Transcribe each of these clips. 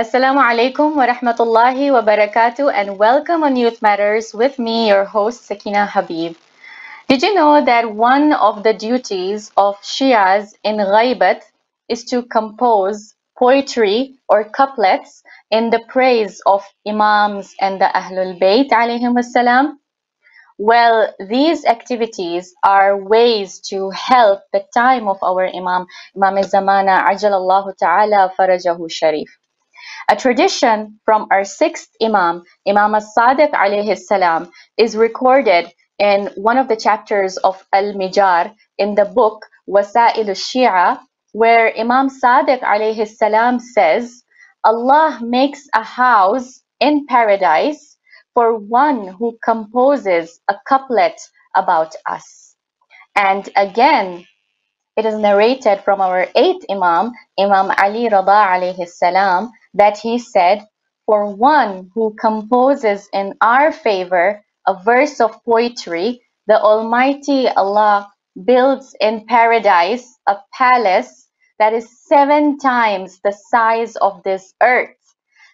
Assalamu alaikum wa rahmatullahi wa barakatuh and welcome on Youth Matters with me, your host Sakina Habib. Did you know that one of the duties of Shias in Ghaibat is to compose poetry or couplets in the praise of Imams and the Ahlul Bayt alayhim? Well, these activities are ways to help the time of our Imam, Imam Zamana, Ajalallahu Ta'ala Farajahu Sharif. A tradition from our sixth Imam, Imam as-Sadiq alayhi salam, is recorded in one of the chapters of Al-Mijar in the book Wasa'il al-Shia, where Imam Sadiq alayhi salam says, Allah makes a house in paradise for one who composes a couplet about us. And again, it is narrated from our eighth Imam, Imam Ali Rada alayhi salam, that he said, For one who composes in our favor a verse of poetry, the Almighty Allah builds in paradise a palace that is seven times the size of this earth.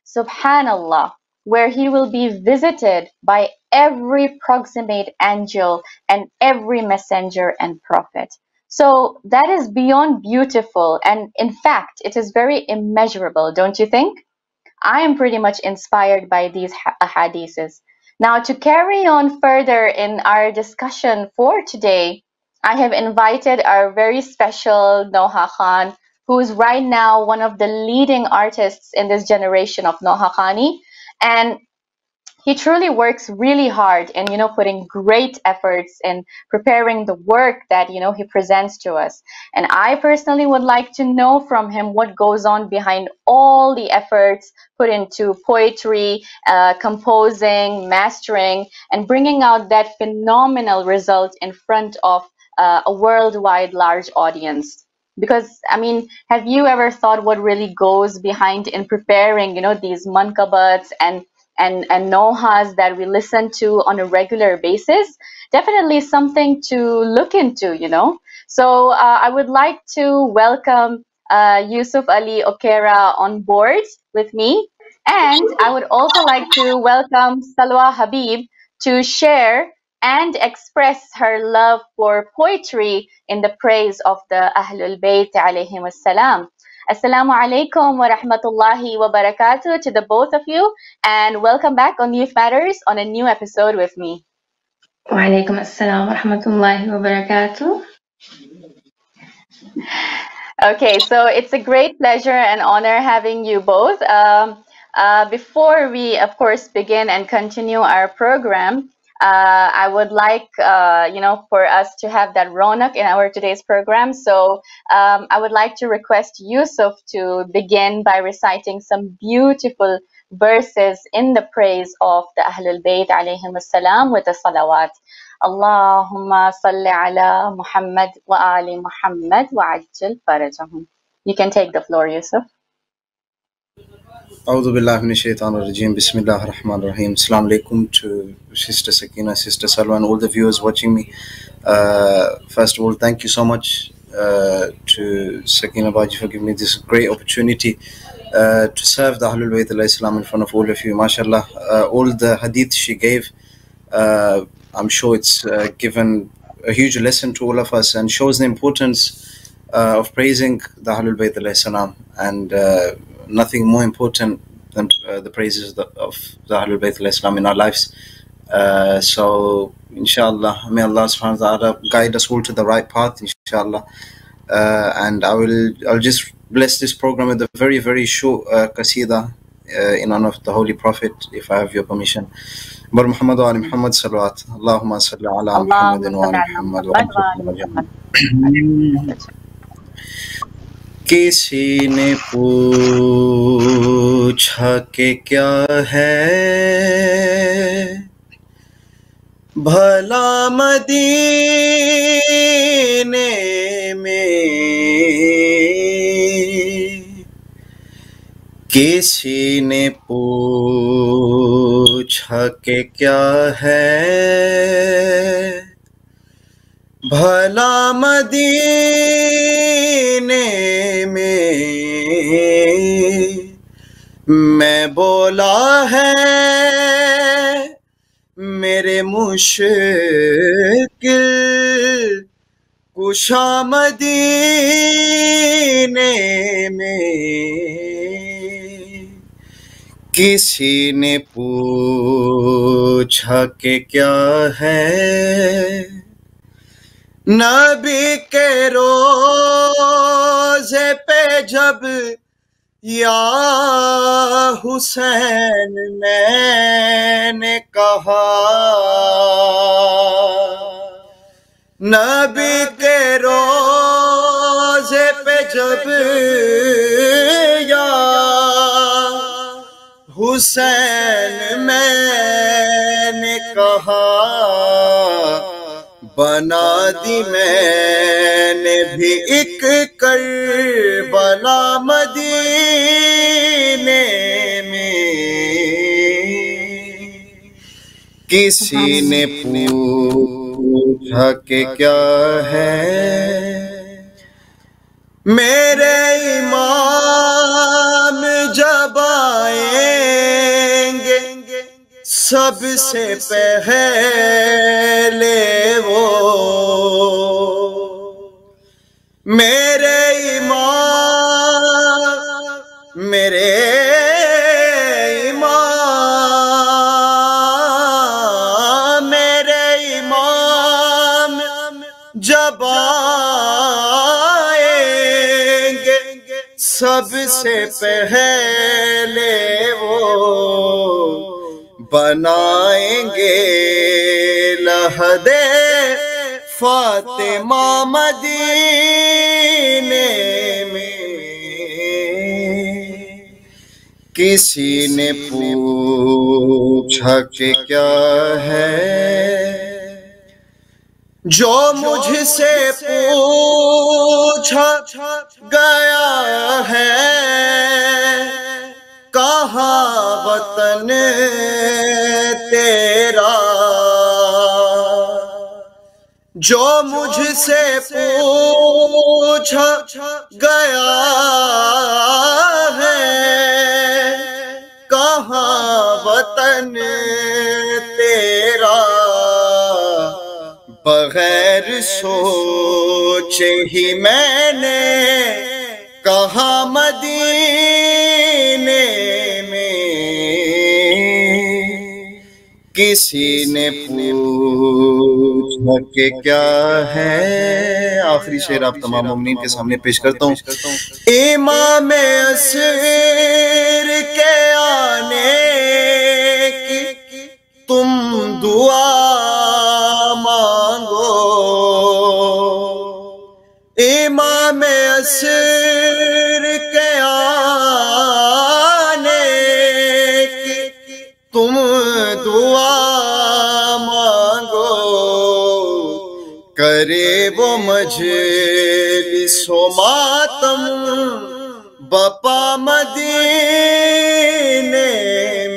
Subhanallah, where he will be visited by every proximate angel and every messenger and prophet. So that is beyond beautiful. And in fact, it is very immeasurable, don't you think? I am pretty much inspired by these hadiths. Now, to carry on further in our discussion for today, I have invited our very special Noha Khan, who is right now one of the leading artists in this generation of Noha Khani. And he truly works really hard and you know putting great efforts in preparing the work that you know he presents to us. And i personally would like to know from him what goes on behind all the efforts put into poetry uh, composing mastering and bringing out that phenomenal result in front of uh, a worldwide large audience. Because i mean have you ever thought what really goes behind in preparing you know these manqabats and and, and nohas that we listen to on a regular basis, definitely something to look into, you know. So uh, I would like to welcome uh, Yusuf Ali Okera on board with me. And I would also like to welcome Salwa Habib to share and express her love for poetry in the praise of the Ahlul Bayt alayhim salam. Assalamu alaikum wa rahmatullahi wa barakatuh to the both of you and welcome back on Youth Matters on a new episode with me. Wa alaikum assalam wa rahmatullahi wa barakatuh. Okay, so it's a great pleasure and honor having you both. Um, uh, before we, of course, begin and continue our program, uh, I would like, uh, you know, for us to have that ronak in our today's program. So um, I would like to request Yusuf to begin by reciting some beautiful verses in the praise of the Ahlul Bayt alayhim salam with the salawat. Allahumma salli ala Muhammad wa ali Muhammad wa ajjal farajahum. You can take the floor, Yusuf. Audu billahi min shaitan rajim. Bismillah rahman rahim. Assalamu alaikum to Sister Sakina, Sister Salwa, and all the viewers watching me. Uh, first of all, thank you so much uh, to Sakina Baji for giving me this great opportunity uh, to serve the Ahlul Bayt in front of all of you. MashaAllah, uh, all the hadith she gave, uh, I'm sure it's uh, given a huge lesson to all of us and shows the importance of praising the Ahlul Bayt Islam and nothing more important than uh, the praises of the, of the Ahlul Bayt al-Islam in our lives. Uh, so, inshallah, may Allah subhanahu wa ta'ala guide us all to the right path, inshallah. Uh, and I will, I'll just bless this program with a very, very short uh, qasida uh, in honor of the Holy Prophet, if I have your permission. Bar Muhammad wa ali Muhammad salawat. Allahumma salli ala Muhammadin wa ali کسی نے پوچھا کہ کیا ہے؟ بھلا مدینے میں کسی نے پوچھا کہ کیا ہے؟ بھلا مدینے میں میں بولا ہے میرے مشکل کشا مدینے میں کسی نے پوچھا کہ کیا ہے نبی کے روزے پہ جب یا حسین میں نے کہا، نبی کے روزے پہ جب یا حسین میں نے کہا بنا دی میں نے بھی ایک کر بلا مدینے میں۔ کسی نے پوچھا کہ کیا ہے؟ میرے امام جب آئے سب سے پہلے وہ میرے ایمان میرے ایمان میرے ایمان جب آئیں گے، سب سے پہلے وہ بنائیں گے۔ لہد فاطمہ مدینے میں۔ کسی نے پوچھا کہ کیا ہے؟ جو مجھ سے پوچھا گیا ہے۔ وطن تیرا۔ جو مجھ سے پوچھا گیا ہے، کہاں وطن تیرا؟ بغیر سوچے ہی میں نے کہاں مدین کسی نے پوچھا کہ کیا ہے؟ آخری شعر آپ تمام ممنین کے سامنے پیش کرتا ہوں۔ امام اسیر کے آنے کی تم دعا مانگو۔ امام اسیر کے آنے وہ مجھے ماتم بپا مدینے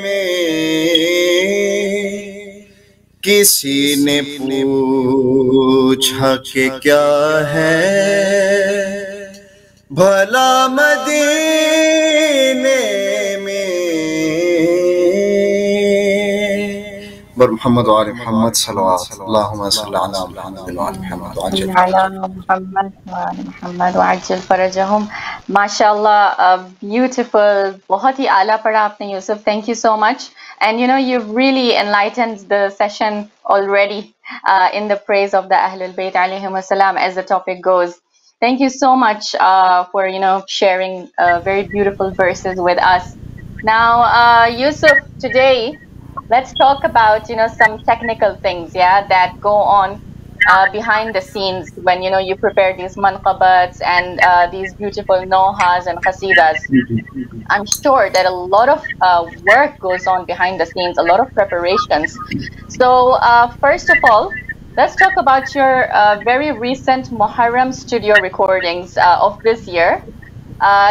میں کسی نے پوچھا کہ کیا ہے بھلا مدینے बर मोहम्मद और मोहम्मद सल्लल्लाहु अलैहि वसल्लम माशाल्लाह ब्यूटीफुल बहुत ही आला पढ़ा आपने Yusuf thank you so much. and you know you've really enlightened the session already uh, in the praise of the Ahlul Bayt alayhim as the topic goes. Thank you so much uh, for you know sharing uh, very beautiful verses with us. Now, Yusuf, today let's talk about you know some technical things yeah that go on uh, behind the scenes when you know you prepare these manqabats and uh, these beautiful nohas and qasidas. I'm sure that a lot of uh, work goes on behind the scenes a lot of preparations. So uh, first of all let's talk about your uh, very recent muharram studio recordings uh, of this year.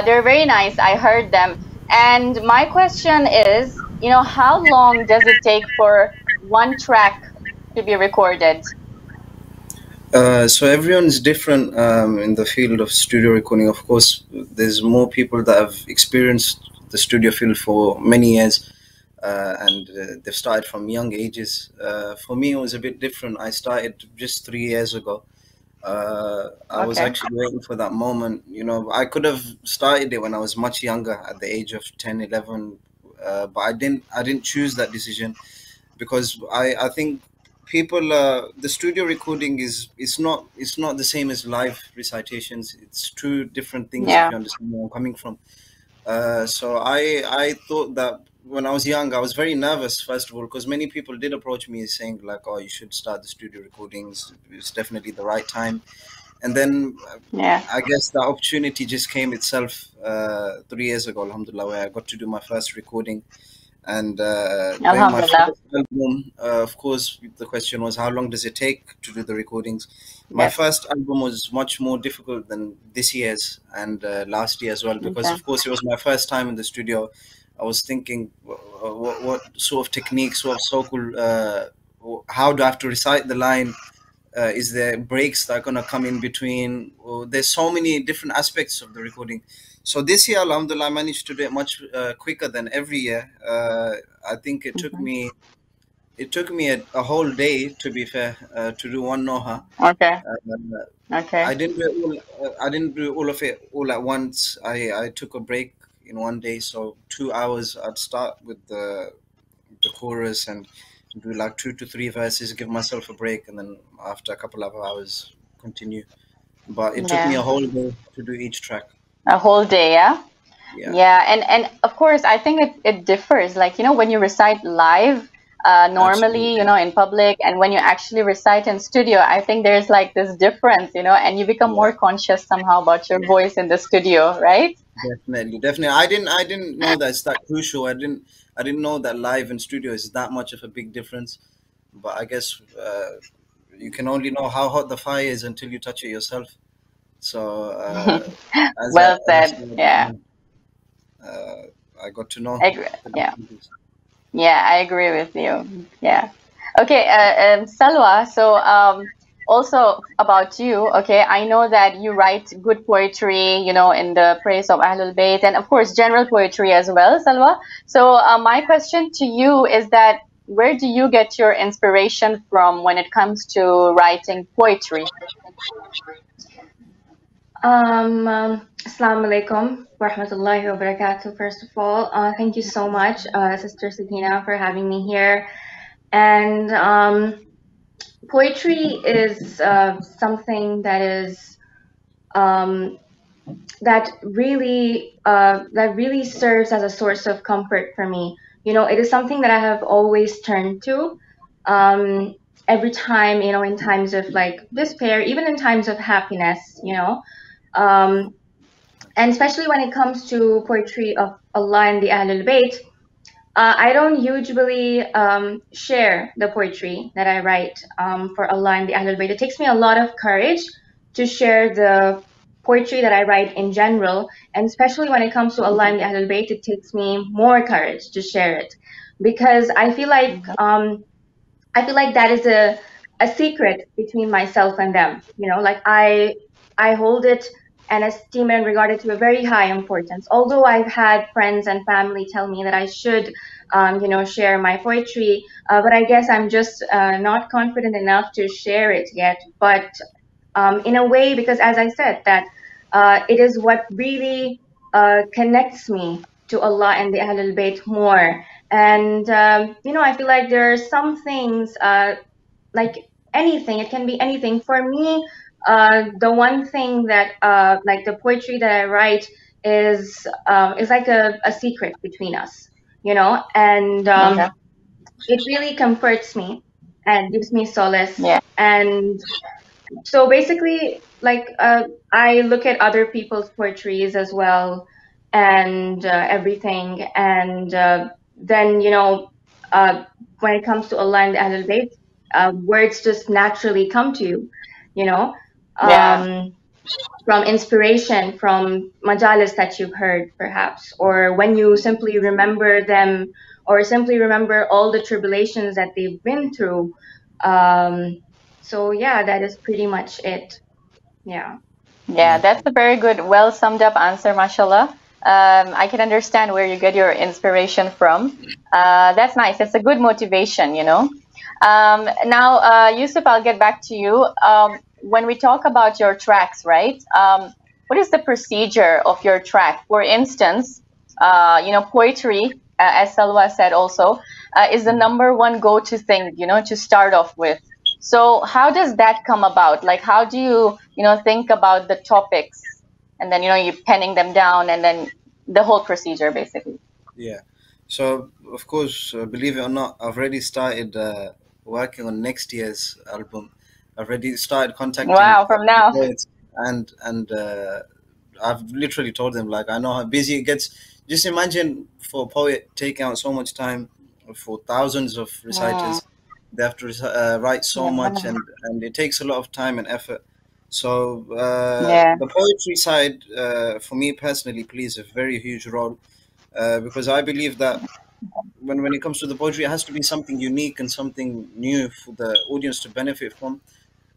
They're very nice. I heard them. And my question is you know how long does it take for one track to be recorded Uh, so everyone's different um, in the field of studio recording. Of course, there's more people that have experienced the studio field for many years, uh, and uh, they've started from young ages. Uh, for me, it was a bit different. I started just three years ago. Uh, I was actually waiting for that moment. You know, I could have started it when I was much younger, at the age of 10, 11, uh, but I didn't. I didn't choose that decision because I, I think people uh, the studio recording is it's not it's not the same as live recitations it's two different things Yeah. if you understand where i'm coming from uh, so i i thought that when i was young i was very nervous first of all because many people did approach me saying like oh you should start the studio recordings it's definitely the right time and then Yeah. I guess the opportunity just came itself uh, three years ago, Alhamdulillah, where I got to do my first recording. And uh, my first album, uh, of course, the question was how long does it take to do the recordings? My Yes. first album was much more difficult than this year's and uh, last year as well, because Okay. of course it was my first time in the studio. I was thinking, what, what, sort of techniques, what sort of, uh, how do I have to recite the line? Uh, is there breaks that are going to come in between? Or there's so many different aspects of the recording. So this year alhamdulillah i managed to do it much uh, quicker than every year. Uh, i think it took me it took me a, a whole day to be fair uh, to do one noha. Okay. uh, Okay. i didn't do all uh, i didn't do all of it all at once. I i took a break in one day so two hours i'd start with the the chorus and do like two to three verses, give myself a break, and then after a couple of hours, continue. But it took me a whole day to do each track. A whole day, yeah? Yeah, Yeah, and and of course, I think it, it differs. Like, you know, when you recite live, uh, normally, you know, in public, and when you actually recite in studio, I think there's like this difference, you know, and you become more conscious somehow about your voice in the studio, right? definitely, definitely. I didn't, I didn't know that it's that crucial. I didn't, I didn't know that live in studio is that much of a big difference. But I guess uh, you can only know how hot the fire is until you touch it yourself. So, uh, Well I, as I said, yeah. uh, I got to know. Agree. Yeah. Yeah, I agree with you. Yeah. Okay, uh, um, Salwa, so um, also about you, okay, I know that you write good poetry, you know, in the praise of Ahlul Bayt and of course general poetry as well, Salwa. So uh, my question to you is that where do you get your inspiration from when it comes to writing poetry? Um, um, Assalamu alaikum wa rahmatullahi wa barakatuh. First of all, uh, thank you so much, uh, Sister Sakina, for having me here. And um, poetry is uh, something that is um, that really uh, that really serves as a source of comfort for me. You know, it is something that I have always turned to um, every time. You know, in times of like despair, even in times of happiness. You know, um, and especially when it comes to poetry of Allah and the Ahlul Bayt. Uh, I don't usually um, share the poetry that I write um, for Allah and the Ahlul Bayt. It takes me a lot of courage to share the poetry that I write in general, and especially when it comes to Allah and the Ahlul Bayt, it takes me more courage to share it because I feel like um, I feel like that is a a secret between myself and them. You know, like I I hold it and esteem and regard it to a very high importance. Although I've had friends and family tell me that I should, um, you know, share my poetry, uh, but I guess I'm just uh, not confident enough to share it yet. But um, in a way, because as I said, that uh, it is what really uh, connects me to Allah and the Ahlul Bayt more. And um, you know, I feel like there are some things uh, like anything. It can be anything. For me, uh, the one thing that uh, like the poetry that I write is um, is like a, a secret between us, you know, and um, Okay. it really comforts me and gives me solace. Yeah. And so basically, like uh, I look at other people's poetries as well, and uh, everything, and uh, then you know, uh, when it comes to Allah and the Ahlul Bayt, uh, words just naturally come to you, you know, Yeah. um, from inspiration, from majalis that you've heard, perhaps, or when you simply remember them, or simply remember all the tribulations that they've been through. Um, so yeah, that is pretty much it. Yeah. Yeah, that's a very good, well summed up answer, mashallah. Um, I can understand where you get your inspiration from. Uh, that's nice. It's a good motivation, you know. Um, now, uh, Yusuf, I'll get back to you. Um, when we talk about your tracks, right? Um, what is the procedure of your track? For instance, uh, you know, poetry, uh, as Salwa said also, uh, is the number one go-to thing, you know, to start off with. So how does that come about? Like, how do you, you know, think about the topics and then, you know, you're penning them down and then the whole procedure basically? Yeah. So, of course, uh, believe it or not, I've already started uh, working on next year's album. I've already started contacting Wow, from now. and and uh, I've literally told them like I know how busy it gets. Just imagine for a poet taking out so much time for thousands of reciters. They have to uh, write so Yeah. much, and and it takes a lot of time and effort. So uh, Yeah. the poetry side, uh, for me personally, plays a very huge role uh, because I believe that when when it comes to the poetry, it has to be something unique and something new for the audience to benefit from.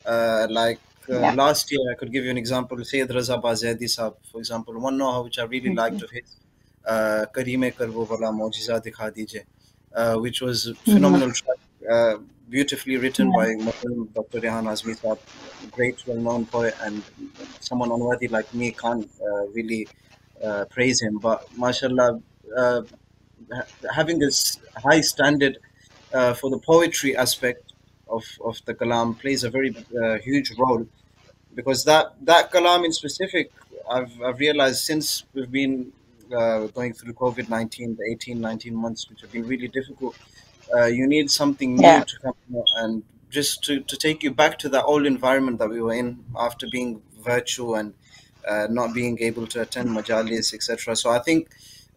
Uh, like uh, Yeah. last year, I could give you an example. Sayyid Raza Bazedi Saab, for example, one noha which I really liked of his, uh, Karime Karbo Wala Mojiza Dikha Dije, uh, which was a phenomenal track, uh, beautifully written by Muslim Dr. Rehan Azmi Saab, great, well-known poet, and someone unworthy like me can't uh, really uh, praise him. But mashallah, uh, having this high standard uh, for the poetry aspect of, of the kalam plays a very uh, huge role because that that kalam in specific I've, I've realized since we've been uh, going through COVID 19 the 18 19 months which have been really difficult uh, you need something new Yeah. to come and just to, to take you back to that old environment that we were in after being virtual and uh, not being able to attend majalis etc so I think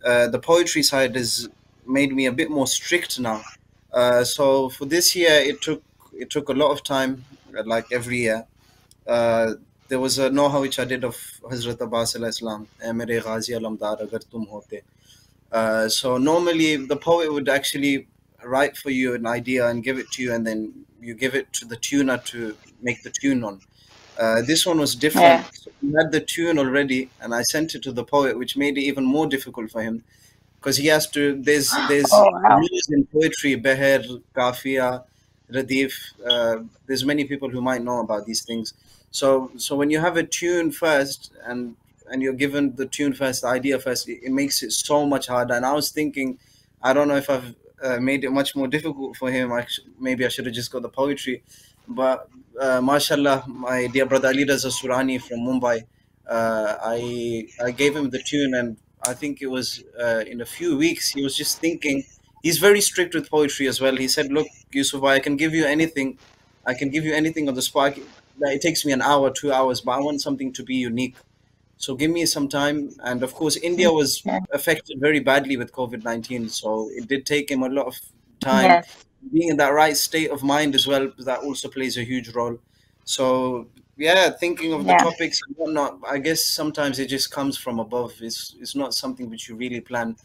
uh, the poetry side has made me a bit more strict now. Uh, so for this year, it took it took a lot of time, like every year. Uh, there was a noha which I did of Hazrat Abbas al Islam, "Eh mere ghazi alamdar agar tum hote. Uh, so normally the poet would actually write for you an idea and give it to you, and then you give it to the tuner to make the tune on. Uh, this one was different. Yeah. So he had the tune already, and I sent it to the poet, which made it even more difficult for him because he has to. There's there's Oh, wow. rules in poetry, beher, kafiya, radif. Uh, there's many people who might know about these things. So so when you have a tune first and and you're given the tune first, the idea first, it, it makes it so much harder. And I was thinking, I don't know if I've uh, made it much more difficult for him. I maybe I should have just got the poetry. But uh, mashallah, my dear brother Ali Raza Surani from Mumbai, uh, I I gave him the tune, and I think it was uh, in a few weeks. He was just thinking. He's very strict with poetry as well. He said, "Look, Yusuf, I can give you anything. I can give you anything on the spot. It takes me an hour, two hours, but I want something to be unique. So give me some time. And of course, India was Yeah. affected very badly with COVID 19. So it did take him a lot of time. Being in that right state of mind as well, that also plays a huge role. So, yeah, thinking of the Yeah. topics and whatnot, I guess sometimes it just comes from above. It's, it's not something which you really plan.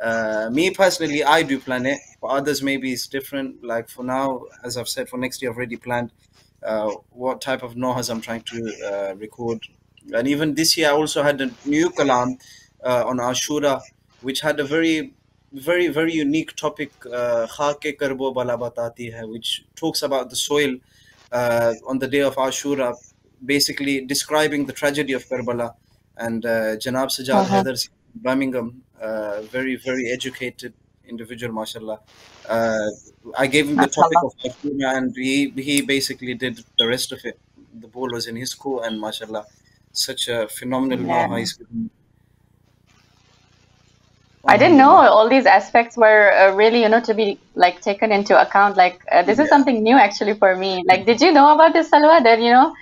Uh, me personally, I do plan it. For others, maybe it's different. Like for now, as I've said, for next year, I've already planned uh, what type of nohas I'm trying to uh, record. And even this year, I also had a new kalam uh, on Ashura, which had a very, very, very unique topic, uh, "Khake Karbo Bala Batati Hai, which talks about the soil uh, on the day of Ashura, basically describing the tragedy of Karbala. And uh, Janab Sajjad Uh-huh. Birmingham, uh, very, very educated individual, mashallah. Uh, I gave him the topic of Ashura, and he, he basically did the rest of it. The ball was in his court, and mashallah, such a phenomenal Yeah. I didn't know all these aspects were uh, really, you know, to be like taken into account. Like uh, this is Yeah. something new actually for me. Like, did you know about this, Salwa? That you know,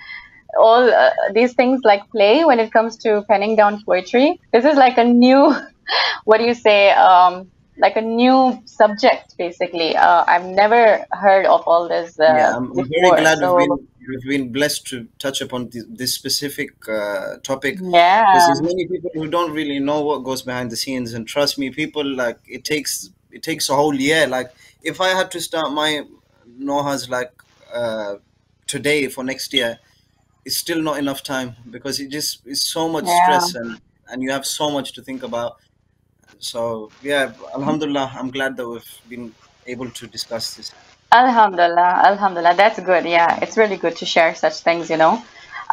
all uh, these things like play when it comes to penning down poetry. This is like a new, what do you say? Um, like a new subject, basically. Uh, I've never heard of all this. Uh, yeah, I'm, I'm very glad so, we've been we've been blessed to touch upon this, this specific uh, topic because yeah, there's many people who don't really know what goes behind the scenes, and trust me, people like it takes it takes a whole year. Like if I had to start my nohas like uh, today for next year, it's still not enough time because it just is so much Yeah. stress and and you have so much to think about. So yeah, Alhamdulillah, I'm glad that we've been able to discuss this. Alhamdulillah, Alhamdulillah. That's good. Yeah, it's really good to share such things, you know.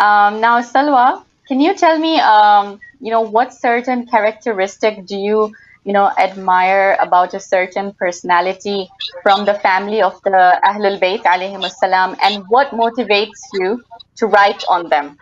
Um, now, Salwa, can you tell me, um, you know, what certain characteristic do you, you know, admire about a certain personality from the family of the Ahlul Bayt, alayhim and what motivates you to write on them?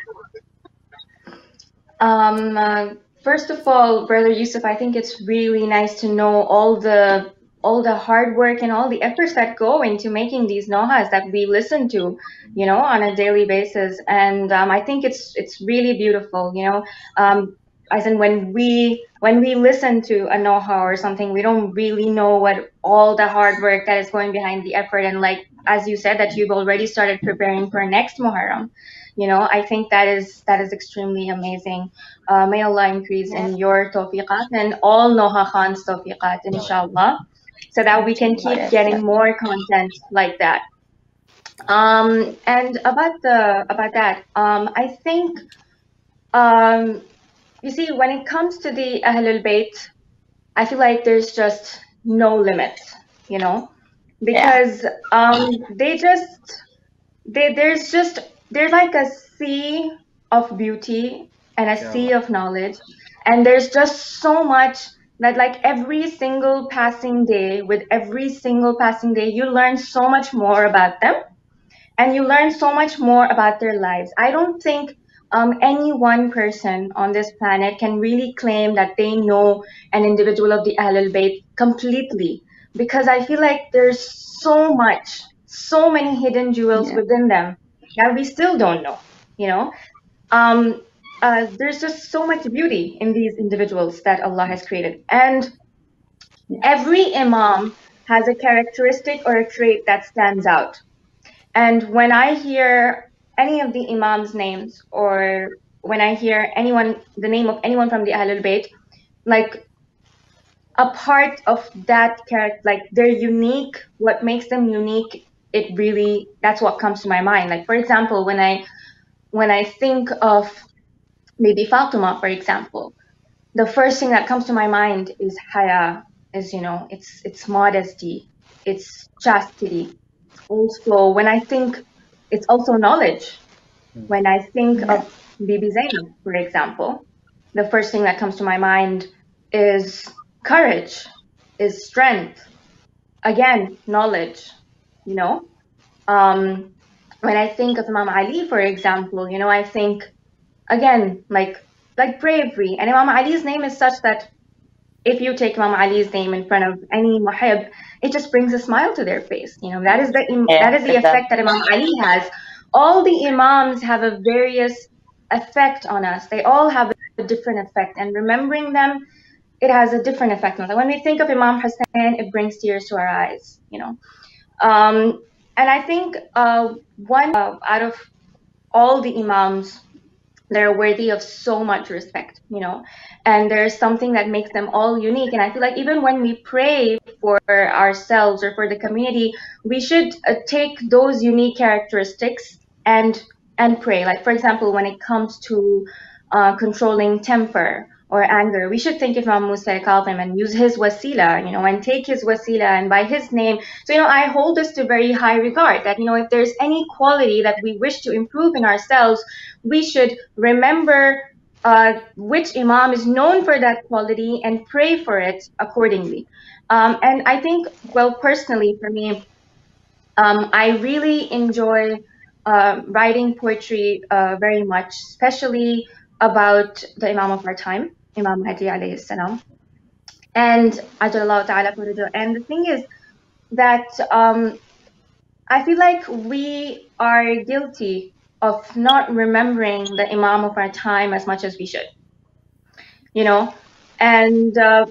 Um, uh, first of all, Brother Yusuf, I think it's really nice to know all the all the hard work and all the efforts that go into making these nohas that we listen to, you know, on a daily basis. And um, I think it's it's really beautiful, you know. Um, as in when we when we listen to a noha or something, we don't really know what all the hard work that is going behind the effort. And like as you said, that you've already started preparing for next Muharram. You know, I think that is that is extremely amazing. Uh, may Allah increase in your tawfiqat and all Noha Khan's tawfiqat, inshallah so that we can keep getting more content like that. Um, and about the about that, um, I think, um, you see, when it comes to the Ahlul Bayt, I feel like there's just no limit, you know, because yeah. um, they just they there's just there's like a sea of beauty and a yeah. sea of knowledge, and there's just so much that like every single passing day with every single passing day you learn so much more about them and you learn so much more about their lives i don't think um, any one person on this planet can really claim that they know an individual of the Ahlul Bayt completely because I feel like there's so much, so many hidden jewels yeah. within them that we still don't know, you know. Um, uh, there's just so much beauty in these individuals that Allah has created. And every Imam has a characteristic or a trait that stands out. And when I hear any of the Imams' names or when I hear anyone, the name of anyone from the Ahlul Bayt, like a part of that character, like they're unique, what makes them unique, it really, that's what comes to my mind. Like, for example, when I, when I think of maybe Fatima, for example, the first thing that comes to my mind is haya, is you know, it's it's modesty, it's chastity. Also, when I think, it's also knowledge. Hmm. When I think yeah. of Bibi Zainab, for example, the first thing that comes to my mind is courage, is strength. Again, knowledge. You know, um, when I think of Imam Ali, for example, you know, I think again, like like bravery. And Imam Ali's name is such that if you take Imam Ali's name in front of any muhib, it just brings a smile to their face. You know, that is the that is the effect that Imam Ali has. All the imams have a various effect on us. They all have a different effect, and remembering them, it has a different effect on us. When we think of Imam Hussein, it brings tears to our eyes. You know, um, and I think uh, one uh, out of all the imams they're worthy of so much respect you know? And there's something that makes them all unique. And i feel like even when we pray for ourselves or for the community we should uh, take those unique characteristics and and pray. Like for example when it comes to uh, controlling temper or anger, we should think of Imam Musa al-Kazim and use his wasila, you know, and take his wasila and by his name. So, you know, I hold this to very high regard that, you know, if there's any quality that we wish to improve in ourselves, we should remember uh, which Imam is known for that quality and pray for it accordingly. Um, and I think, well, personally for me, um, I really enjoy uh, writing poetry uh, very much, especially about the Imam of our time. Imam Mahdi alayhi salam. And Ajallah ta'ala And the thing is that um, I feel like we are guilty of not remembering the Imam of our time as much as we should. You know, and uh,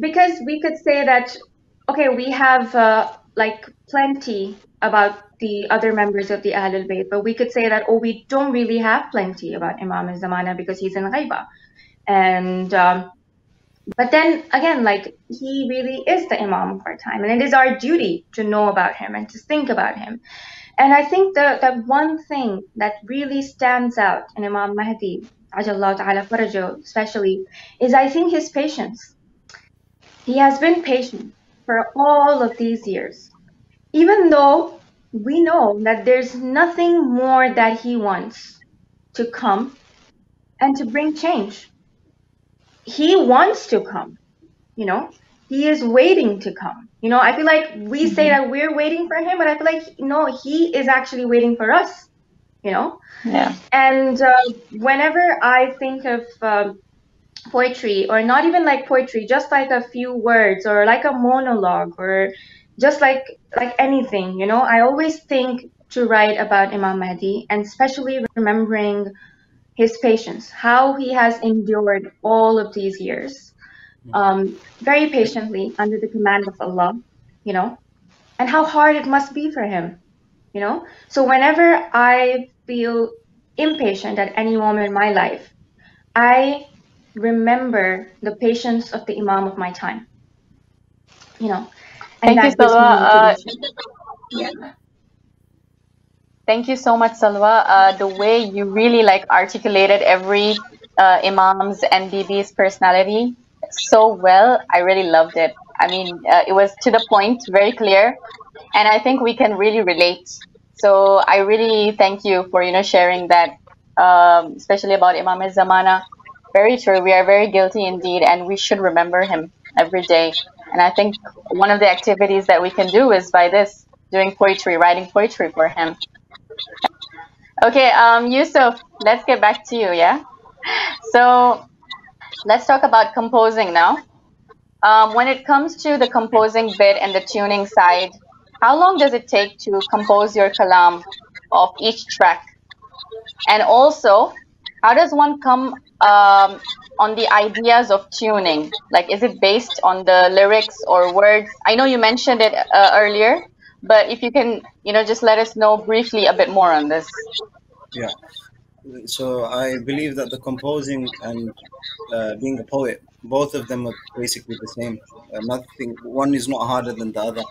because we could say that, okay, we have uh, like plenty about the other members of the Ahlul Bayt, but we could say that, oh, we don't really have plenty about Imam al-Zamana because he's in Ghaiba and um, but then again like he really is the imam of our time and it is our duty to know about him and to think about him and i think the, that one thing that really stands out in imam mahdi especially, is I think his patience. He has been patient for all of these years. Even though we know that there's nothing more that he wants to come and to bring change. He wants to come, you know, he is waiting to come. You know, I feel like we say that we're waiting for him, but I feel like no, he is actually waiting for us, you know? Yeah. And uh, whenever I think of um, poetry, or not even like poetry, just like a few words, or like a monologue, or just like like anything, you know, I always think to write about Imam Mahdi, and especially remembering his patience, how he has endured all of these years, um, very patiently under the command of Allah, you know, and how hard it must be for him, you know. So whenever I feel impatient at any moment in my life, I remember the patience of the Imam of my time, you know. And Thank you, that gives me Salwa. Uh. Yeah. Thank you so much, Salwa. Uh, the way you really like articulated every uh, Imam's and Bibi's personality so well, I really loved it. I mean, uh, it was to the point, very clear, and I think we can really relate. So I really thank you for you know sharing that, um, especially about Imam Zamana. Very true. We are very guilty indeed, and we should remember him every day. And I think one of the activities that we can do is by this doing poetry, writing poetry for him. Okay, um, Yusuf, let's get back to you, yeah? So let's talk about composing now. Um, when it comes to the composing bit and the tuning side, how long does it take to compose your kalam of each track? And also, how does one come um, on the ideas of tuning? Like, is it based on the lyrics or words? I know you mentioned it uh, earlier, but if you can, you know, just let us know briefly a bit more on this. Yeah. So I believe that the composing and uh, being a poet, both of them are basically the same. Uh, nothing. One is not harder than the other.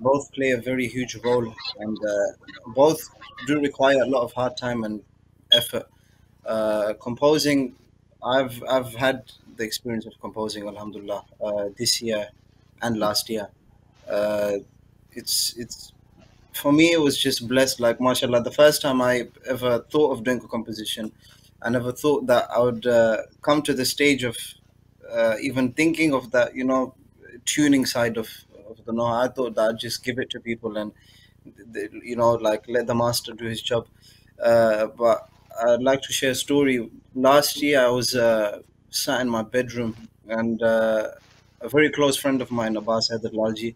Both play a very huge role, and uh, both do require a lot of hard time and effort. Uh, composing, I've I've had the experience of composing, Alhamdulillah, uh, this year and last year. It's it's for me it was just blessed. Like mashallah the first time i ever thought of doing a composition i never thought that i would uh, come to the stage of uh, even thinking of that you know tuning side of, of the no i thought that i'd just give it to people and the, you know like let the master do his job. Uh, but i'd like to share a story. Last year i was uh, sat in my bedroom and uh, a very close friend of mine abbas Haider lalji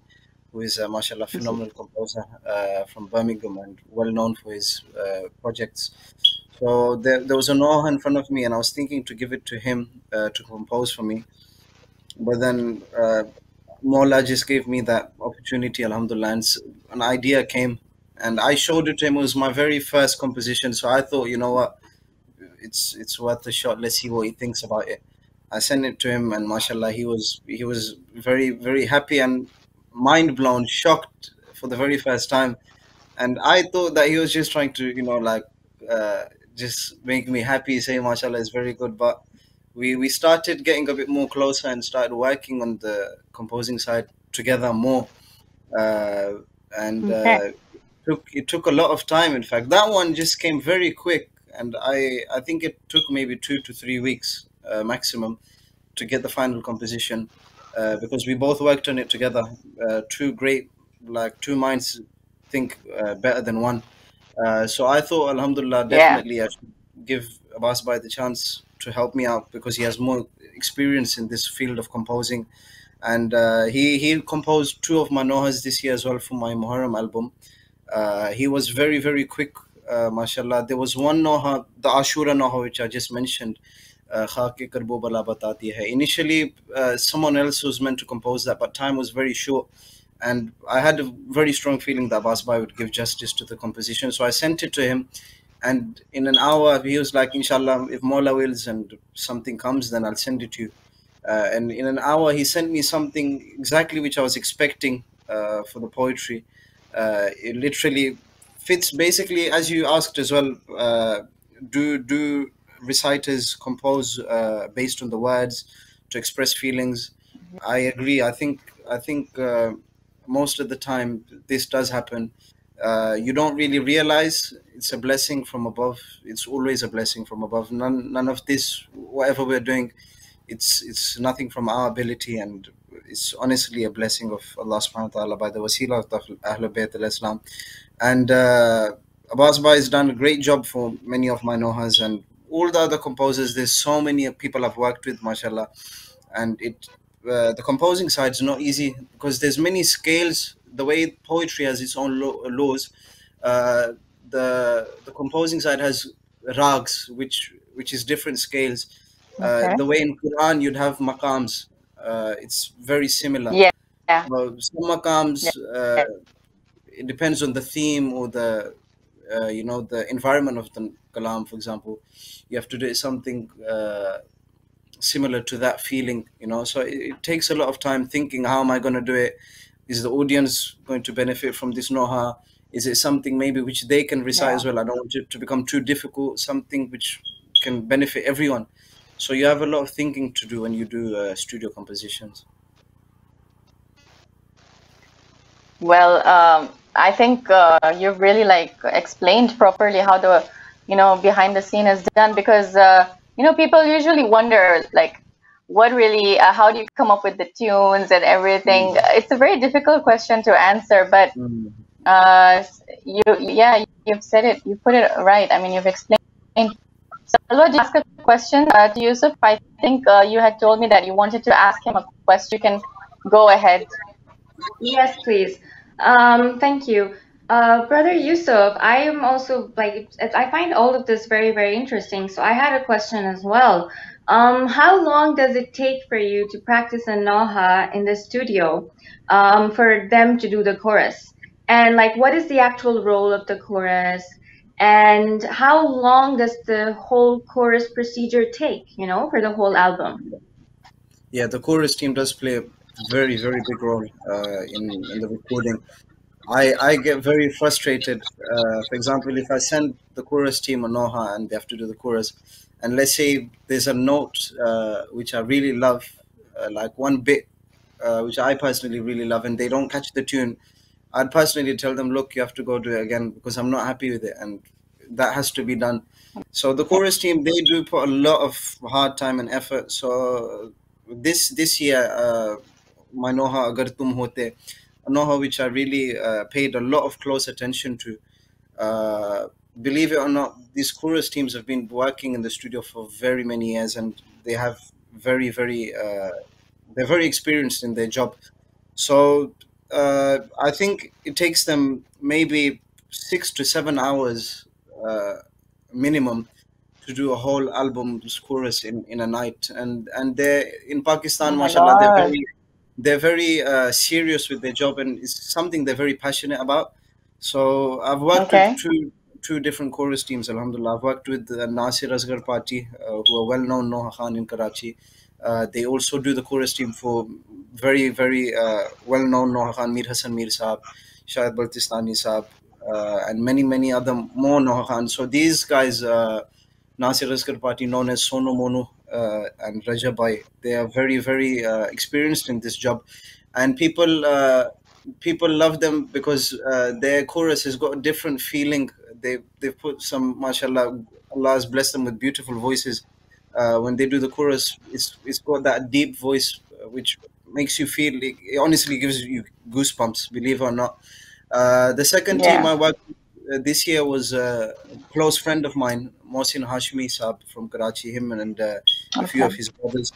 who is a mashallah phenomenal composer uh, from Birmingham and well known for his uh, projects. So there, there was an noha in front of me, and I was thinking to give it to him uh, to compose for me. But then uh, Mola just gave me that opportunity, alhamdulillah, and an idea came, and I showed it to him. It was my very first composition, so I thought, you know what, it's it's worth a shot. Let's see what he thinks about it. I sent it to him, and mashallah, he was he was very very happy and mind blown, shocked for the very first time. And I thought that he was just trying to, you know, like uh, just make me happy, say mashallah is very good. But we we started getting a bit more closer and started working on the composing side together more. Uh, and Okay. uh, took it took a lot of time. In fact, that one just came very quick, and I I think it took maybe two to three weeks uh, maximum to get the final composition uh, because we both worked on it together. Uh, two great, like two minds think uh, better than one. Uh, so I thought, Alhamdulillah, Yeah. definitely I should give Abbas Bhai the chance to help me out because he has more experience in this field of composing. And uh, he, he composed two of my nohas this year as well for my Muharram album. Uh, he was very, very quick, uh, mashallah. There was one noha, the Ashura noha, which I just mentioned. Uh, "Khake Karbo Bala Batati Hai. Initially, uh, someone else was meant to compose that, but time was very short. And I had a very strong feeling that Abbas Bhai would give justice to the composition. So I sent it to him. And in an hour, he was like, Inshallah, if Mola wills and something comes, then I'll send it to you. Uh, and in an hour, he sent me something exactly which I was expecting uh, for the poetry. Uh, it literally fits basically as you asked as well. Uh, do do reciters compose uh, based on the words to express feelings. I agree. I think I think uh, most of the time this does happen. Uh, you don't really realize it's a blessing from above. It's always a blessing from above. None none of this, whatever we're doing, it's it's nothing from our ability, and it's honestly a blessing of Allah Subhanahu wa Taala by the wasila of Ahlul Bayt al Islam. And uh, Abbas Bhai has done a great job for many of my nohas and all the other composers. There's so many people I've worked with, mashallah, and it uh, the composing side is not easy because there's many scales. The way poetry has its own lo- laws, uh, the the composing side has rags, which which is different scales. Uh, Okay. the way in Quran you'd have maqams, uh, it's very similar. Yeah. Yeah. Well, some maqams, uh, it depends on the theme or the uh, you know the environment of the kalam. For example, you have to do something uh, similar to that feeling. You know, so it, it takes a lot of time thinking. How am I going to do it? Is the audience going to benefit from this noha? Is it something maybe which they can recite Yeah. as well? I don't want it to become too difficult. Something which can benefit everyone. So you have a lot of thinking to do when you do uh, studio compositions. Well, um, I think uh, you've really like explained properly how the you know behind the scene is done because uh, you know people usually wonder like what really uh, how do you come up with the tunes and everything. It's a very difficult question to answer, but Mm. uh, you yeah you've said it you put it right. I mean you've explained. So I'll ask a question uh, to Yusuf. I think uh, you had told me that you wanted to ask him a question. You can go ahead. Yes, please. Um, thank you. Uh, Brother Yusuf, I am also like, I find all of this very, very interesting. So I had a question as well. Um, how long does it take for you to practice a Noha in the studio um, for them to do the chorus? And like, what is the actual role of the chorus? And how long does the whole chorus procedure take, you know, for the whole album? Yeah, the chorus team does play a very, very big role uh, in in the recording. I I get very frustrated. Uh, for example, if I send the chorus team a Noha and they have to do the chorus, and let's say there's a note uh, which I really love, uh, like one bit uh, which I personally really love, and they don't catch the tune, I'd personally tell them, look, you have to go do it again because I'm not happy with it, and that has to be done. So the chorus team they do put a lot of hard time and effort. So this this year, uh, my Noha Agar Tum Hote, a Noha which I really uh, paid a lot of close attention to. Uh, believe it or not, these chorus teams have been working in the studio for very many years, and they have very very uh, they're very experienced in their job. So uh, I think it takes them maybe six to seven hours uh, minimum to do a whole album's chorus in, in a night. And and they in Pakistan, Oh mashallah, they're very they're very uh, serious with their job, and it's something they're very passionate about. So I've worked Okay. with two two different chorus teams. Alhamdulillah, I've worked with the Nasir Asghar Party, uh, who are well known Noha Khan in Karachi. Uh, they also do the chorus team for very very uh, well known Noha Khan, Mir Hassan Mir Saab, Shahid Baltistani Saab, uh, and many many other more Noha Khan. So these guys, uh, Nasir Asghar Party, known as Sono Mono uh, and Rajabai, they are very very uh, experienced in this job, and people. Uh, people love them because uh, their chorus has got a different feeling. They they put some, mashallah, Allah has blessed them with beautiful voices. Uh, when they do the chorus, it's it's got that deep voice uh, which makes you feel. It, it honestly gives you goosebumps, believe it or not. Uh, the second team Yeah. I worked this year was uh, a close friend of mine, Mohsin Hashmi Saab from Karachi. Him and uh, a few of his brothers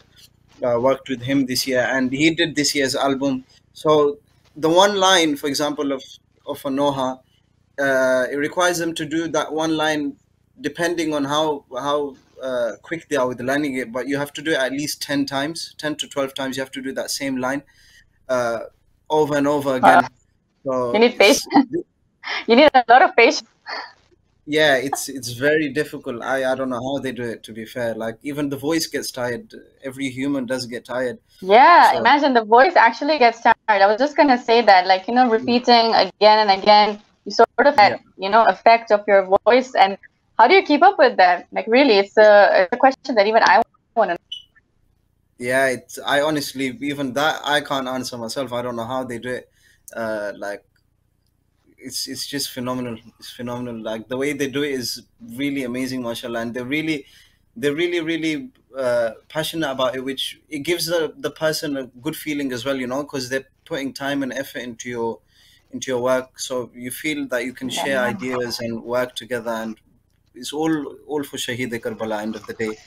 uh, worked with him this year, and he did this year's album. So the one line, for example, of of a Noha, uh, it requires them to do that one line, depending on how how uh, quick they are with learning it. But you have to do it at least ten times, ten to twelve times. You have to do that same line uh, over and over again. So You need patience. You need a lot of patience. yeah, it's it's very difficult. I I don't know how they do it. To be fair, like even the voice gets tired. Every human does get tired. Yeah, So imagine the voice actually gets tired. I was just gonna say that, like, you know, repeating again and again, you sort of yeah, you know, effect of your voice. And how do you keep up with that? Like, really, it's a, it's a question that even I want to. Yeah, it's. I honestly even that I can't answer myself. I don't know how they do it. Uh, like, it's it's just phenomenal. It's phenomenal. Like the way they do it is really amazing, mashallah, and they're really, they're really really uh, passionate about it, which it gives the the person a good feeling as well, you know, because they're putting time and effort into your into your work, so you feel that you can share Yeah. ideas and work together, and it's all all for Shaheed Karbala. End of the day,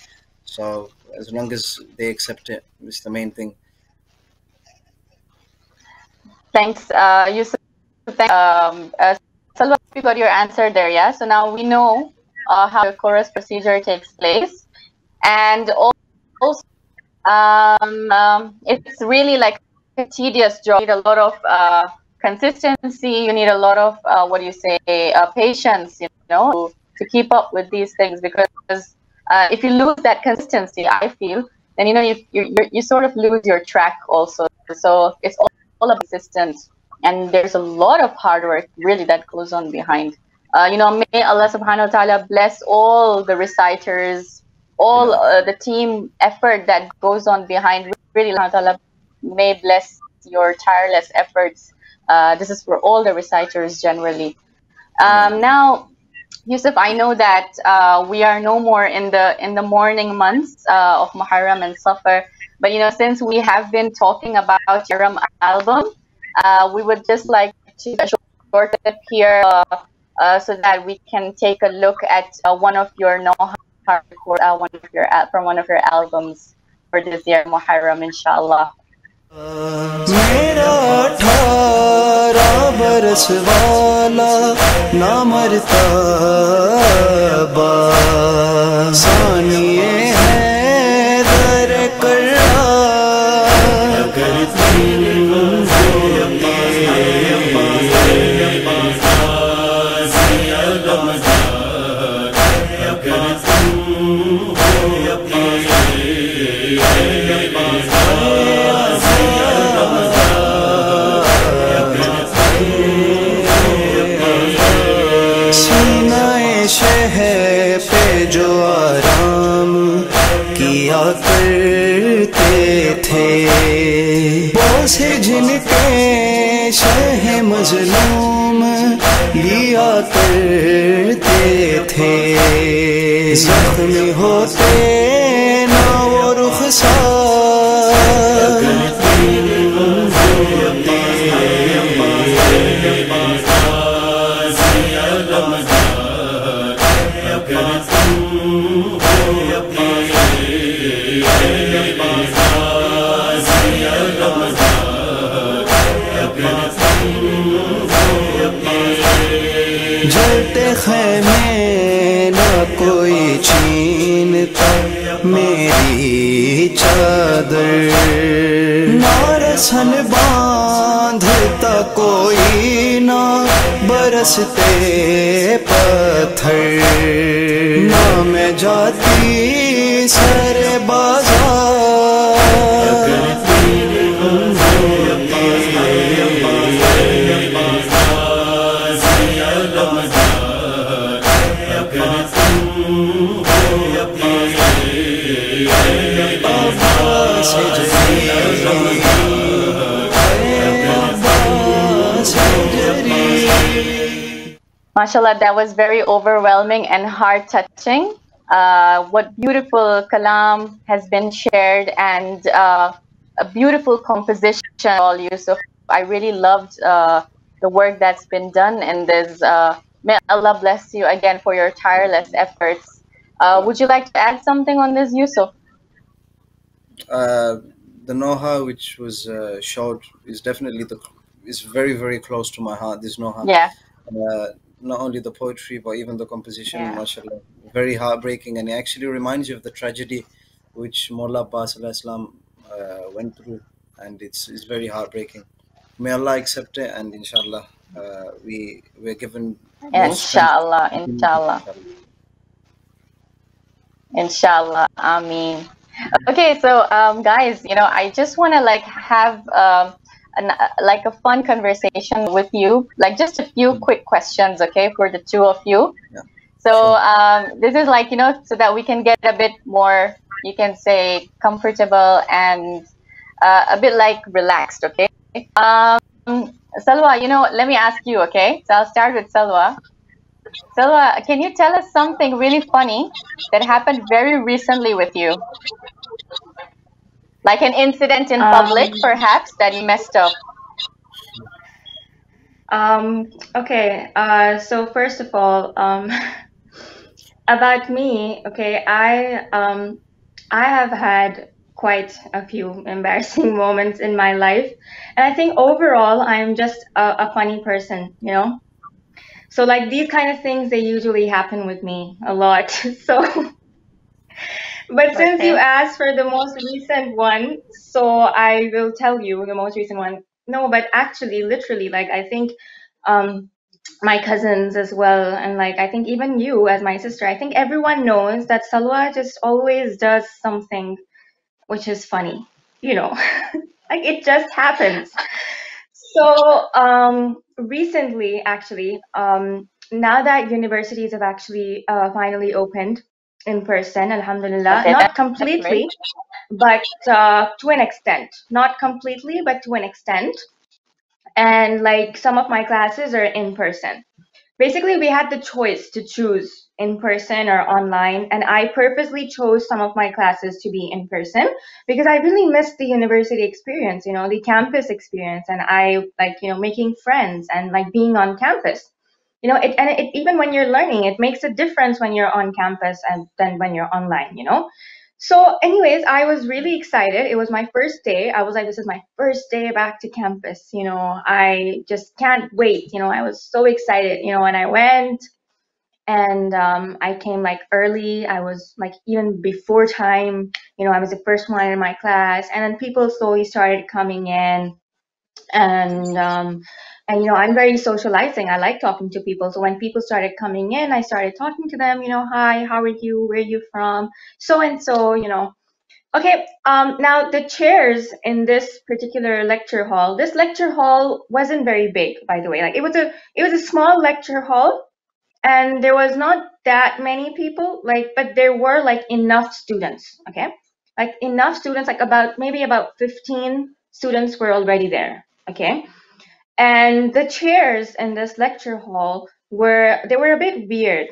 so as long as they accept it, it's the main thing. Thanks, uh, Yusuf. Thank- Um, uh, Salwa, we got your answer there, yeah? So now we know uh, how the chorus procedure takes place. And also, um, um, it's really like a tedious job. You need a lot of uh, consistency. You need a lot of, uh, what do you say, uh, patience, you know, to, to keep up with these things. Because uh, if you lose that consistency, I feel, then, you know, you, you, you- you sort of lose your track also. So it's all all about consistent and there's a lot of hard work really that goes on behind. Uh, you know may allah subhanahu wa ta'ala bless all the reciters all uh, the team effort that goes on behind. Really allah ta'ala may bless your tireless efforts. Uh, this is for all the reciters generally. Um, now Yusuf, I know that uh, we are no more in the in the mourning months uh, of Muharram and Safar, but you know, since we have been talking about your um, album, uh, we would just like to a short clip here uh, uh, so that we can take a look at uh, one of your Noha record, uh, one of your al- from one of your albums for this year Muharram, inshallah. मेरा अठारह बरस वाला ना मरता बासानिए है سے جن کے شہ مظلوم لیا کرتے تھے۔ زخمی ہوتے نہ وہ رخصار دے۔ نارسن باندھتا کوئی نہ برستے پتھر۔ نہ میں جاتی سر باز Mashallah, that was very overwhelming and heart touching. Uh, what beautiful kalam has been shared and uh, a beautiful composition, all Yusuf. I really loved uh, the work that's been done and this. Uh, may Allah bless you again for your tireless efforts. Uh, would you like to add something on this, Yusuf? Uh, the Noha, which was uh, showed, is definitely the is very very close to my heart. This Noha. Yeah, uh, not only the poetry but even the composition Yeah. mashallah very heartbreaking and it actually reminds you of the tragedy which Maula Abbas uh, went through and it's, it's very heartbreaking may Allah accept it and inshallah uh, we we're given inshallah, inshallah. Inshallah, Ameen. Okay, so um, guys, you know, I just want to like have um, an, uh, like a fun conversation with you, like just a few quick questions, okay, for the two of you. Yeah. So Sure. um, this is like you know, so that we can get a bit more, you can say, comfortable and uh, a bit like relaxed. Okay. Um, Salwa, you know, let me ask you. Okay, so I'll start with Salwa. Salwa, can you tell us something really funny that happened very recently with you? Like an incident in public, Um, perhaps, that you messed up. um, okay. Uh, so first of all, um, about me, okay, I um, I have had quite a few embarrassing moments in my life, and I think overall I'm just a, a funny person, you know. So like these kind of things, they usually happen with me a lot. So, but since you asked for the most recent one, so I will tell you the most recent one. No, but actually, literally, like I think um, my cousins as well, and like I think even you as my sister, I think everyone knows that Salwa just always does something which is funny, you know, like it just happens. So, um, recently, actually, um, now that universities have actually uh, finally opened in person, alhamdulillah, Okay, not completely, but uh, to an extent. Not completely, but to an extent. And like some of my classes are in person. Basically, we had the choice to choose in person or online, and I purposely chose some of my classes to be in person because I really missed the university experience, you know, the campus experience, and I like, you know, making friends and like being on campus. You know, it and it even when you're learning, it makes a difference when you're on campus and then when you're online, you know. So, anyways, I was really excited. It was my first day. I was like, this is my first day back to campus. You know, I just can't wait. You know, I was so excited. You know, when I went and um, I came like early. I was like even before time. You know, I was the first one in my class, and then people slowly started coming in and um, and you know i'm very socializing. I like talking to people. So when people started coming in i started talking to them you know hi how are you? Where are you from? So and so you know. Okay um, now the chairs in this particular lecture hall this lecture hall wasn't very big by the way. Like it was a it was a small lecture hall and there was not that many people like but there were like enough students okay? Like enough students like about maybe about 15 students were already there okay? And the chairs in this lecture hall were they were a bit weird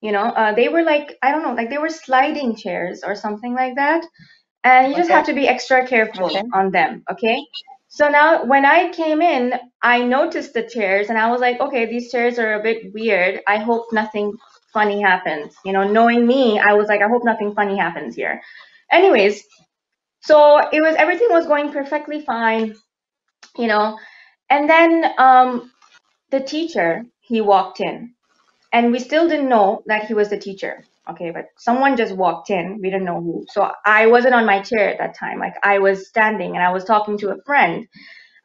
you know? Uh, they were like i don't know like they were sliding chairs or something like that. And you just Okay. have to be extra careful Okay. on them okay? So now when i came in i noticed the chairs and i was like okay these chairs are a bit weird. I hope nothing funny happens you know? Knowing me i was like i hope nothing funny happens here. Anyways so it was everything was going perfectly fine you know? And then um the teacher he walked in. And we still didn't know that he was the teacher okay? But someone just walked in. We didn't know who. So i wasn't on my chair at that time. Like i was standing and i was talking to a friend.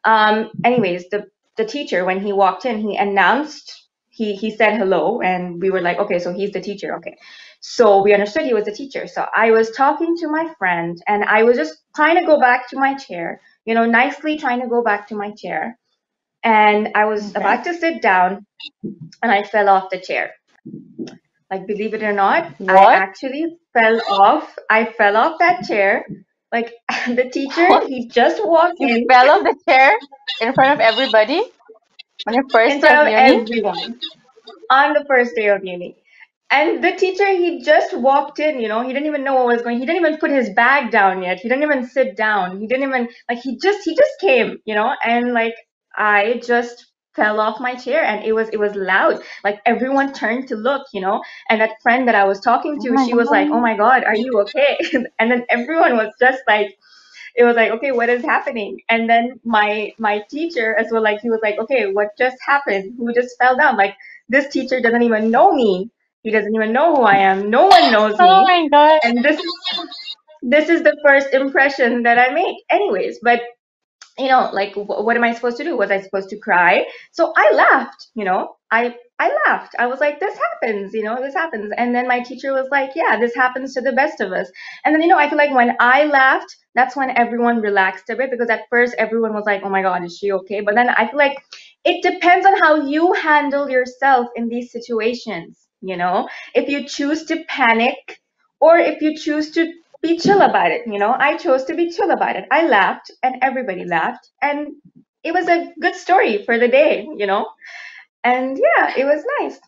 Um anyways the the teacher when he walked in he announced he he said hello and we were like okay so he's the teacher okay. So we understood he was the teacher. So i was talking to my friend and i was just trying to go back to my chair you know nicely trying to go back to my chair. And i was Okay. about to sit down and i fell off the chair. Like believe it or not i actually fell off i fell off that chair. Like the teacher What? he just walked You in. fell off the chair in front of everybody? On your first in day front of of uni? everyone. On the first day of uni and the teacher he just walked in you know he didn't even know what was going he didn't even put his bag down yet he didn't even sit down he didn't even like he just he just came you know and like i just fell off my chair and it was it was loud. Like everyone turned to look you know and that friend that i was talking Oh to my she was like oh my god are you okay? And then everyone was just like it was like okay what is happening? And then my my teacher as well like he was like okay what just happened? Who just fell down? Like this teacher doesn't even know me he doesn't even know who i am. No one knows me. Oh my god. and this is this is the first impression that i make. Anyways but you know like wh- what am i supposed to do? Was i supposed to cry? So i laughed you know? I i laughed. I was like this happens you know this happens. And then my teacher was like yeah this happens to the best of us. And then you know i feel like when i laughed that's when everyone relaxed a bit because at first everyone was like oh my god is she okay? But then i feel like it depends on how you handle yourself in these situations you know, if you choose to panic or if you choose to be chill about it, you know, I chose to be chill about it. I laughed and everybody laughed and it was a good story for the day, you know, and yeah, it was nice.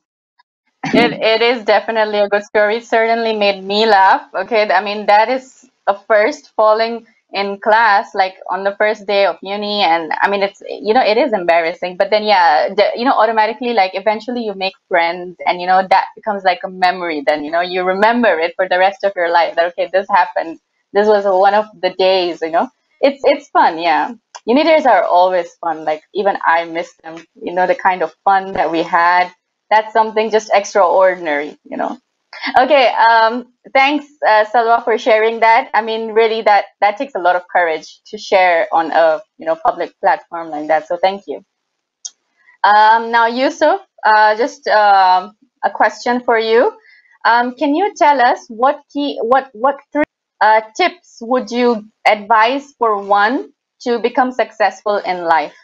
it, it is definitely a good story. It certainly made me laugh. Okay, I mean that is a first falling in class like on the first day of uni and i mean it's you know it is embarrassing but then yeah the, you know automatically like eventually you make friends and you know that becomes like a memory then you know you remember it for the rest of your life that okay this happened this was one of the days you know. It's it's fun yeah. Uni days are always fun like even i miss them you know the kind of fun that we had. That's something just extraordinary you know okay um thanks uh, salwa for sharing that. I mean really that that takes a lot of courage to share on a you know public platform like that so thank you. Um now yusuf uh, just um, a question for you. Um, can you tell us what key what what three uh, tips would you advise for one to become successful in life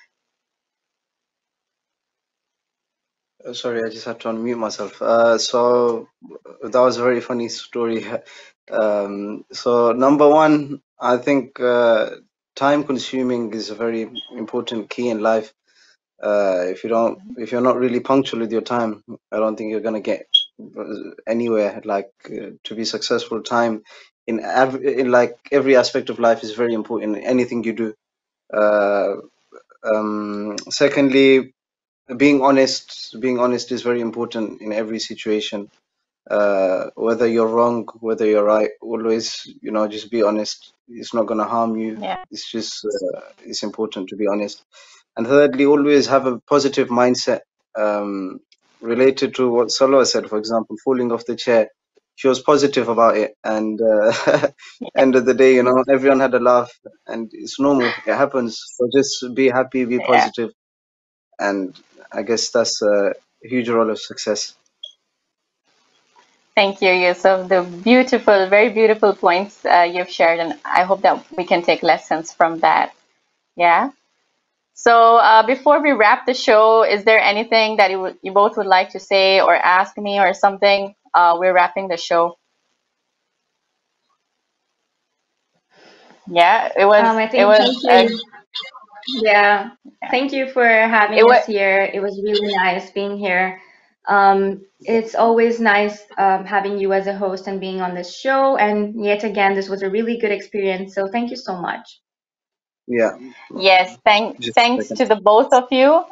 Uh, Sorry, I just had to unmute myself. Uh, so that was a very funny story. Um, so number one, I think uh, time consuming is a very important key in life. Uh, if you don't, if you're not really punctual with your time, I don't think you're gonna get uh, anywhere. Like uh, to be successful, time in in like every aspect of life is very important. Anything you do. Uh, um, secondly, being honest being honest is very important in every situation. Uh whether you're wrong whether you're right always you know just be honest. It's not going to harm you. Yeah. It's just uh, it's important to be honest. And thirdly always have a positive mindset um related to what Salwa said for example falling off the chair. She was positive about it and uh, end of the day you know everyone had a laugh and it's normal. It happens. So just be happy be yeah. positive. And I guess that's a huge role of success. Thank you, Yusuf. The beautiful, very beautiful points uh, you've shared, and I hope that we can take lessons from that. Yeah. So uh, before we wrap the show, is there anything that you, would, you both would like to say or ask me or something? Uh, we're wrapping the show. Yeah, it was. Um, I It think was. Thank you. Yeah, yeah. thank you for having It us here. It was really nice being here. Um, it's always nice um, having you as a host and being on this show. And yet again, this was a really good experience. So thank you so much. Yeah, Yes. Thank. just Thanks to the both of you.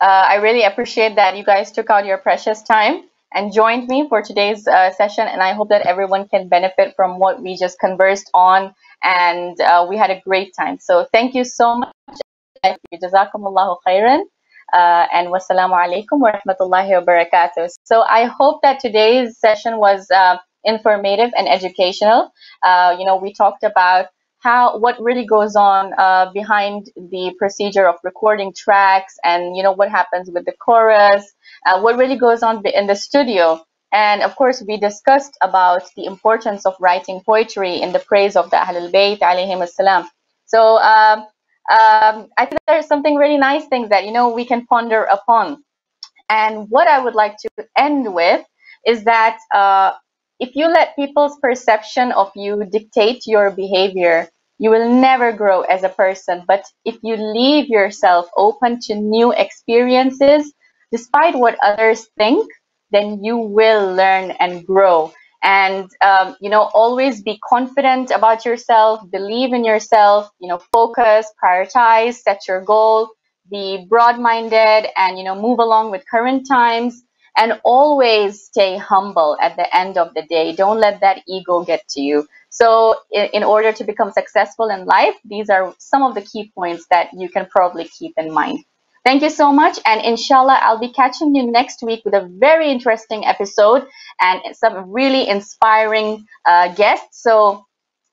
Uh, I really appreciate that you guys took out your precious time and joined me for today's uh, session. And I hope that everyone can benefit from what we just conversed on. And uh, we had a great time. So thank you so much. Jazakumullahu khairan. Uh, and wassalamu alaikum wa rahmatullahi wa barakatuh. So I hope that today's session was uh, informative and educational. Uh, you know, we talked about how what really goes on uh, behind the procedure of recording tracks and you know what happens with the chorus uh, what really goes on in the studio. And of course we discussed about the importance of writing poetry in the praise of the Ahlul Bayt alayhim assalam. So um, um, I think there's something really nice things that you know we can ponder upon. And what I would like to end with is that uh, if you let people's perception of you dictate your behavior, you will never grow as a person. But if you leave yourself open to new experiences, despite what others think, then you will learn and grow. And um, you know, always be confident about yourself, believe in yourself, you know, focus, prioritize, set your goal, be broad-minded, and you know, move along with current times and always stay humble at the end of the day. Don't let that ego get to you. So, in, order to become successful in life, these are some of the key points that you can probably keep in mind. Thank you so much. And inshallah, I'll be catching you next week with a very interesting episode and some really inspiring uh, guests. So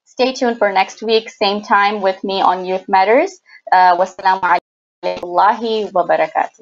stay tuned for next week, same time with me on Youth Matters. Uh, wassalamu alaikum wa barakatuh.